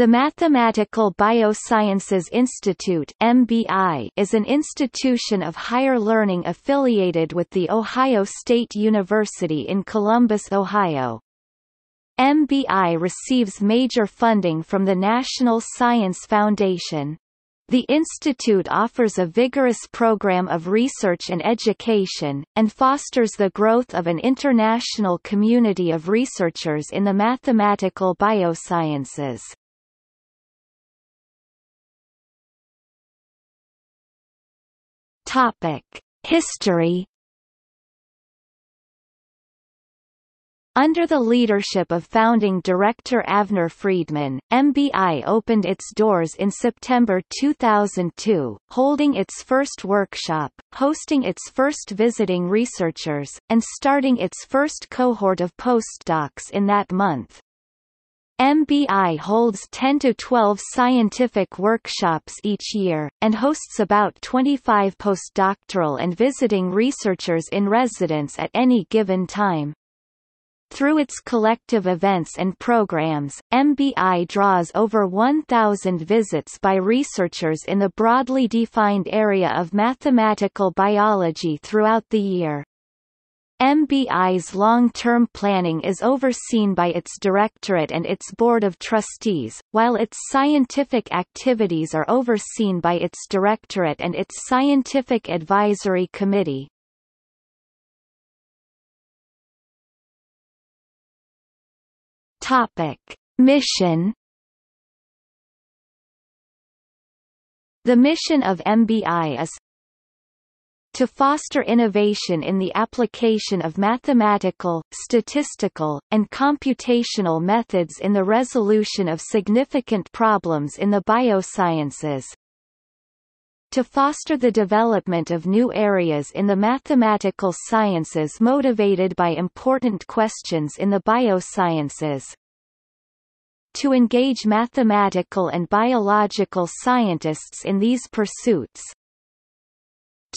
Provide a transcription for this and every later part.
The Mathematical Biosciences Institute MBI is an institution of higher learning affiliated with The Ohio State University in Columbus, Ohio. MBI receives major funding from the National Science Foundation. The institute offers a vigorous program of research and education, and fosters the growth of an international community of researchers in the mathematical biosciences. Topic: History Under the leadership of founding director Avner Friedman, MBI opened its doors in September 2002, holding its first workshop, hosting its first visiting researchers, and starting its first cohort of postdocs in that month. MBI holds 10 to 12 scientific workshops each year, and hosts about 25 postdoctoral and visiting researchers in residence at any given time. Through its collective events and programs, MBI draws over 1,000 visits by researchers in the broadly defined area of mathematical biology throughout the year. MBI's long-term planning is overseen by its directorate and its board of trustees, while its scientific activities are overseen by its directorate and its scientific advisory committee. Topic: Mission The mission of MBI is to foster innovation in the application of mathematical, statistical, and computational methods in the resolution of significant problems in the biosciences. To foster the development of new areas in the mathematical sciences motivated by important questions in the biosciences. To engage mathematical and biological scientists in these pursuits,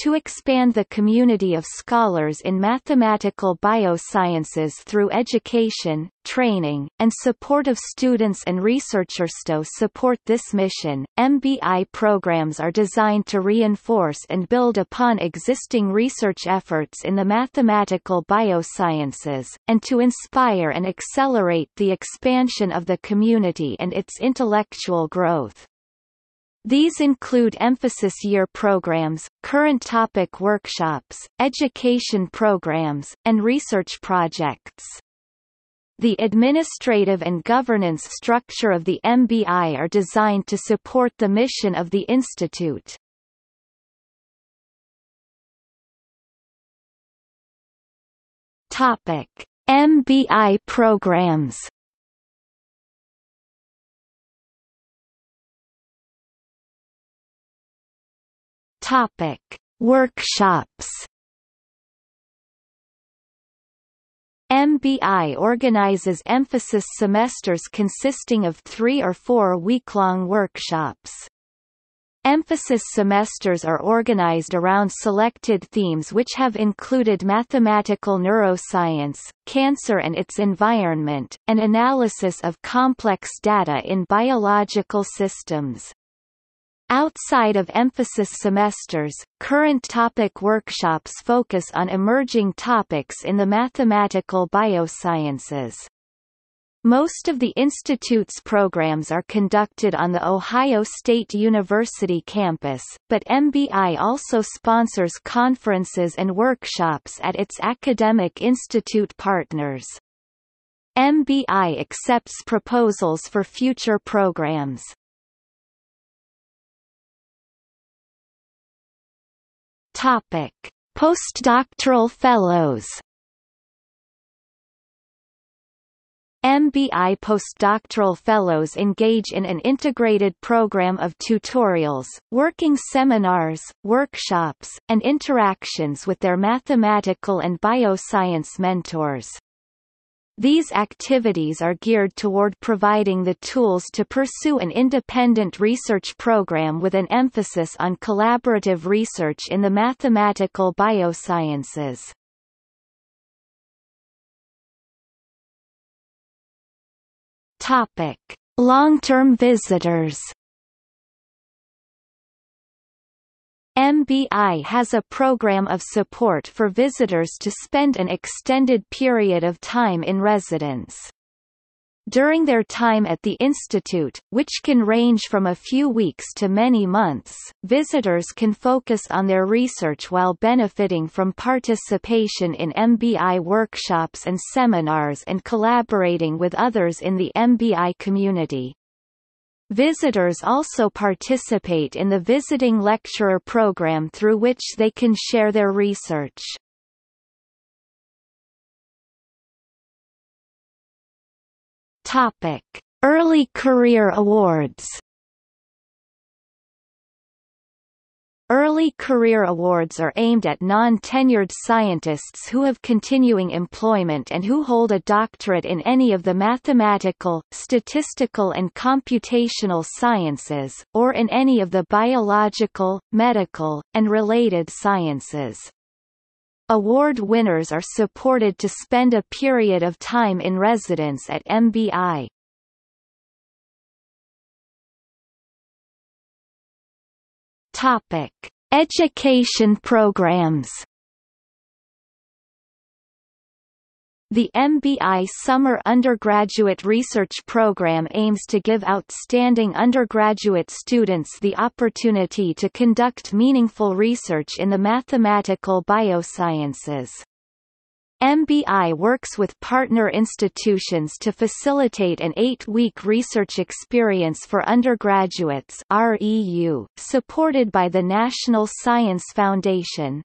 to expand the community of scholars in mathematical biosciences through education, training, and support of students and researchers to support this mission. MBI programs are designed to reinforce and build upon existing research efforts in the mathematical biosciences, and to inspire and accelerate the expansion of the community and its intellectual growth. These include emphasis year programs, current topic workshops, education programs, and research projects. The administrative and governance structure of the MBI are designed to support the mission of the institute. Topic: MBI programs Topic: Workshops. MBI organizes emphasis semesters consisting of three or four week-long workshops. Emphasis semesters are organized around selected themes which have included mathematical neuroscience, cancer and its environment, and analysis of complex data in biological systems. Outside of emphasis semesters, current topic workshops focus on emerging topics in the mathematical biosciences. Most of the Institute's programs are conducted on the Ohio State University campus, but MBI also sponsors conferences and workshops at its academic institute partners. MBI accepts proposals for future programs. Topic: Postdoctoral Fellows. MBI postdoctoral fellows engage in an integrated program of tutorials, working seminars, workshops, and interactions with their mathematical and bioscience mentors. These activities are geared toward providing the tools to pursue an independent research program with an emphasis on collaborative research in the mathematical biosciences. Long-term visitors MBI has a program of support for visitors to spend an extended period of time in residence. During their time at the institute, which can range from a few weeks to many months, visitors can focus on their research while benefiting from participation in MBI workshops and seminars and collaborating with others in the MBI community. Visitors also participate in the Visiting Lecturer program through which they can share their research. Topic: Early Career Awards Early career awards are aimed at non-tenured scientists who have continuing employment and who hold a doctorate in any of the mathematical, statistical and computational sciences, or in any of the biological, medical, and related sciences. Award winners are supported to spend a period of time in residence at MBI. Topic: Education programs. The MBI Summer Undergraduate Research Program aims to give outstanding undergraduate students the opportunity to conduct meaningful research in the mathematical biosciences. MBI works with partner institutions to facilitate an eight-week research experience for undergraduates REU, supported by the National Science Foundation.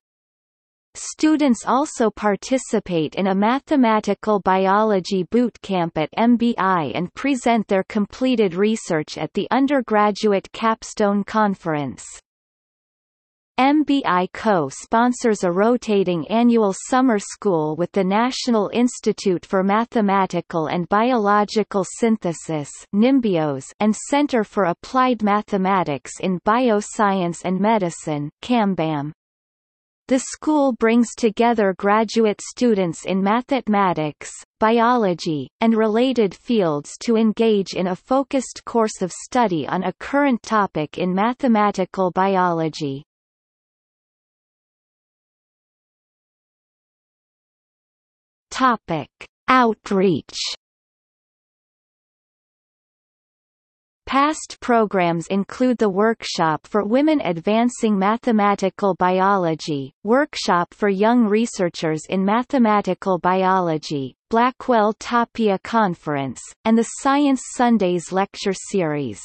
Students also participate in a mathematical biology bootcamp at MBI and present their completed research at the undergraduate capstone conference. MBI co-sponsors a rotating annual summer school with the National Institute for Mathematical and Biological Synthesis NIMBIOS and Center for Applied Mathematics in Bioscience and Medicine CAMBAM. The school brings together graduate students in mathematics, biology, and related fields to engage in a focused course of study on a current topic in mathematical biology. Topic: Outreach. Past programs include the Workshop for Women Advancing Mathematical Biology, Workshop for Young Researchers in Mathematical Biology, Blackwell Tapia Conference, and the Science Sundays lecture series.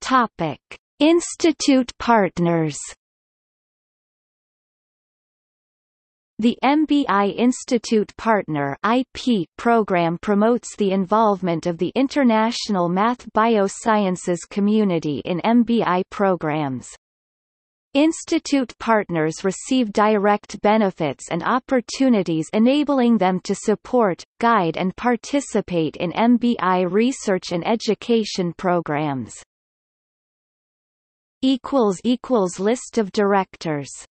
Topic: Institute partners The MBI Institute Partner IP program promotes the involvement of the international math biosciences community in MBI programs. Institute partners receive direct benefits and opportunities enabling them to support, guide and participate in MBI research and education programs. List of directors